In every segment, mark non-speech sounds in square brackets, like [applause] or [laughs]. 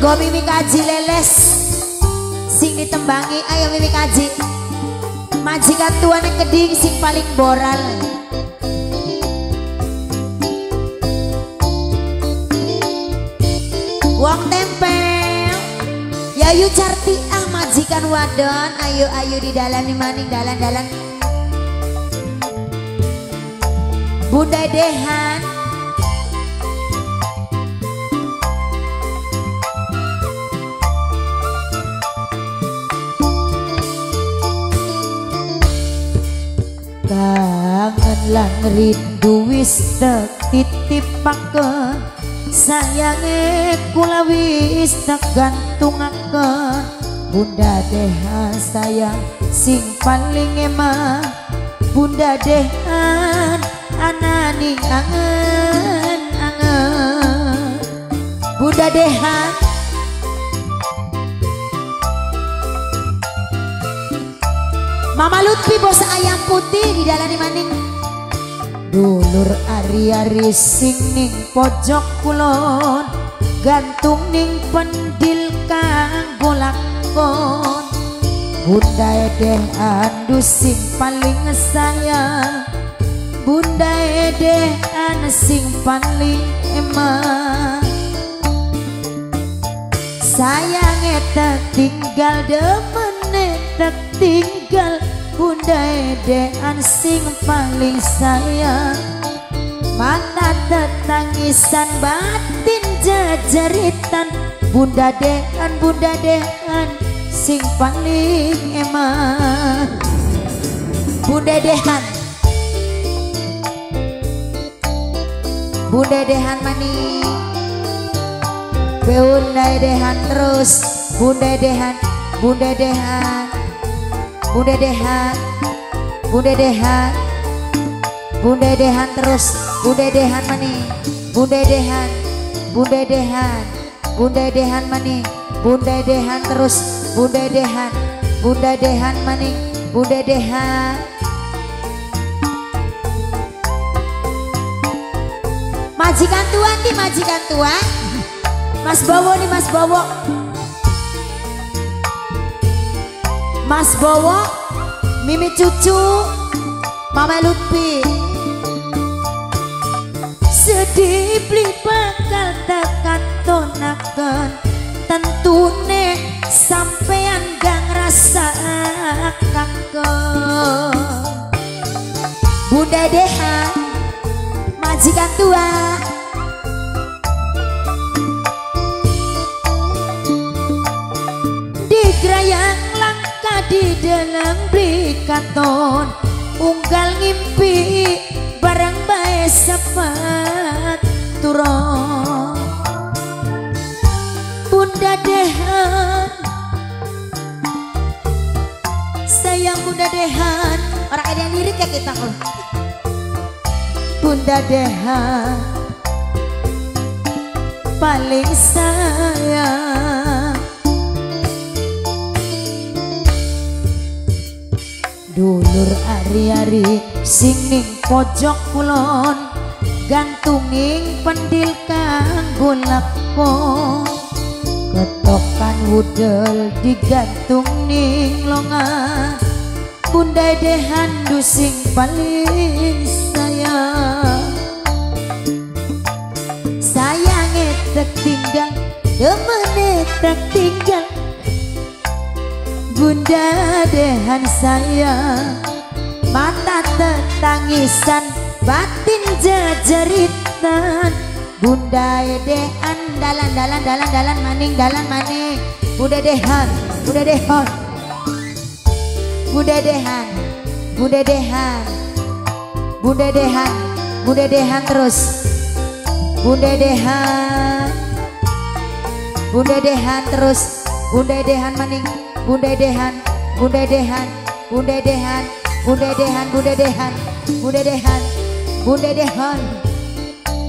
Nggo Mimi Kaji leles sing ditembangi ayo Mimi Kaji. Majikan tua nang keding sing paling boral. Wong tempel. Yayu carti ah majikan wadon ayo ayo di dalan di maning dalan-dalan. Bunda Dehan Kangen lan rindu wis titipaken Sayange kula wis gantungaken Bunda Dehan sayang sing paling emang Bunda Dehan anani angen angen. Bunda Dehan Mama Lutfi bos ayam putih di dalam maning. Dulur ari-ari sing ning pojok kulon Gantung ning pendil kanggo lakon Bunda edeh andu sing paling sayang Bunda edeh an sing paling emang. Sayang eta tinggal demene tak tinggal Bunda edean sing paling sayang. Mata tetangisan batin jajaritan. Bunda dean, bunda dean Sing paling eman. Bunda dehan Bunda dehan maning Bunda dehan terus. Bunda dehan Bunda dehan Bunda Dehan. Bunda Dehan. Bunda Dehan terus. Bunda Dehan mani Bunda Dehan. Bunda Dehan. Bunda Dehan mani Bunda Dehan terus. Bunda Dehan. Bunda Dehan mani Bunda Dehan. Majikan tua nih majikan tua Mas Bowo nih Mas Bowo Mas Bowo, Mimi Cucu, Mama Lutfi. Sedih beli bakal tekan tonakan Tentune sampean gak ngerasa kangen Bunda Deha, majikan tua dalam brikaton unggal ngimpi barang bae sepat turun. Bunda Dehan sayang Bunda Dehan. Orang ada yang lirik ya kita loh Bunda Dehan paling sayang Dulur ari-ari sing ning pojok kulon gantunging pendil kanggo lakon ketokan wudel digantung ning longan bunda dehan sing paling sayang sayange tertinggal demene tertinggal Bunda dehan saya Mata tetangisan Batin jajaritan Bunda dehan Dalan dalan dalan dalan maning dalan maning. Bunda dehan Bunda dehan. Bunda dehan Bunda dehan. Bunda dehan Bunda dehan terus. Bunda dehan. Bunda dehan terus. Bunda dehan maning Bunda Dehan, Bunda Dehan, Bunda Dehan, Bunda Dehan, Bunda Dehan, Bunda Dehan, Bunda Dehan,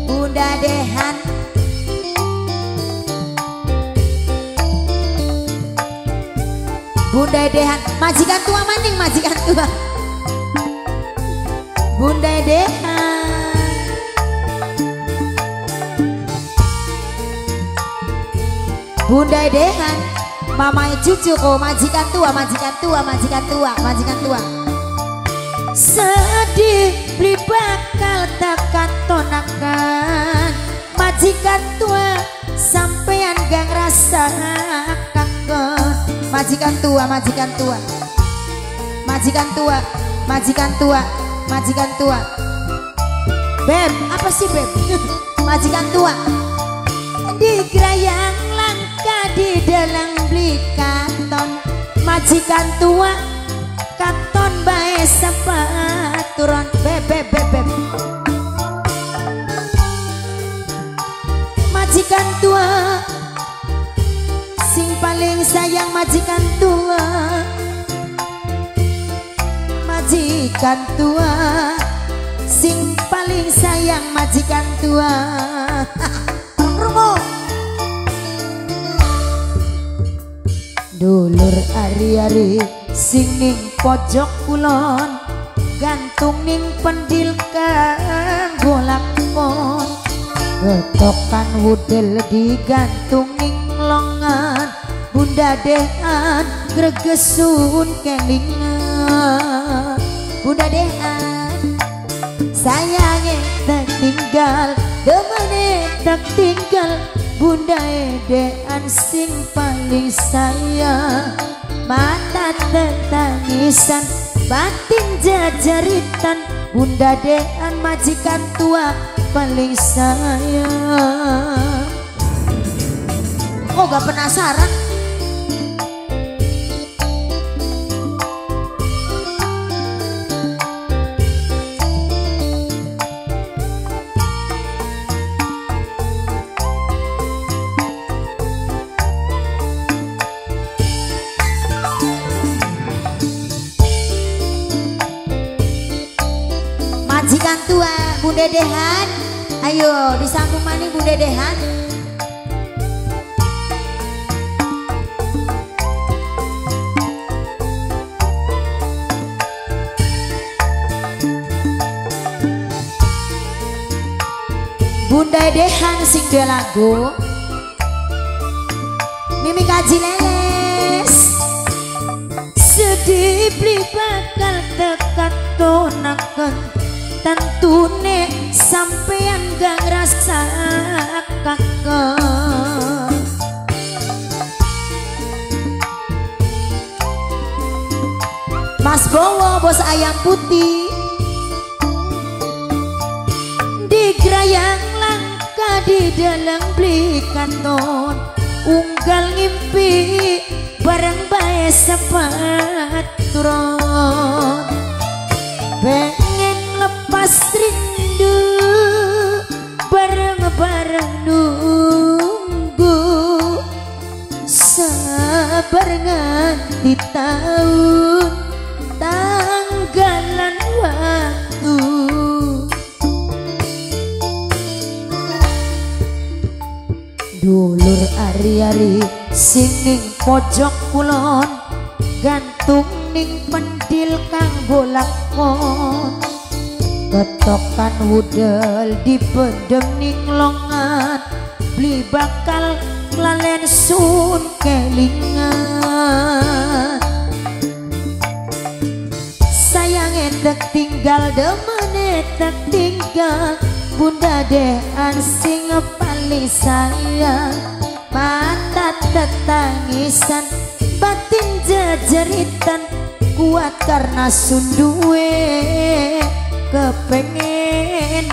Bunda Dehan. Bunda Dehan, majikan tua maning majikan tua. Bunda Dehan. Bunda Dehan Mamai cucu kau majikan tua majikan tua majikan tua majikan tua. Sedih beli bakal tekan tonakan. Majikan tua sampean gak ngerasa kangen Majikan tua majikan tua. Majikan tua majikan tua majikan tua. Beb apa sih beb? [laughs] Majikan tua. Di gerayang di dalam beli kanton Majikan tua katon bae sepaturan bebek bebek majikan tua sing paling sayang majikan tua. Majikan tua sing paling sayang majikan tua [laughs] dulur ari-ari sing ning pojok kulon gantung ning pendil kanggo lakon getokan hudel digantung ning longan bunda dehan gregesun kelingan. Bunda dehan sayangnya tak tinggal demene tak tinggal bunda dehan sing paling sayang mata tangisan batin jajaritan. Bunda dean majikan tua paling sayang. Kok gak penasaran Bunda Dehan ayo disambung mani Bunda Dehan Bunda Dehan sing lagu Mimi kaji leles. Sedih beli bakal dekat tonakan tentune sampean gak ngerasa kakak Mas Bowo bos ayam putih. Di gerayang langka di dalam beli kanton. Unggal ngimpi bareng bae sepat turun ari-ari singing pojok kulon gantung ning kang bolakon Ketokan wudel di pedem ning longan Beli bakal lalen sun kelingan. Sayang etek tinggal demen etek tinggal. Bunda dean sing paling sayang Mata tetangisan batin jajaritan Kuat karena sunduwe kepengen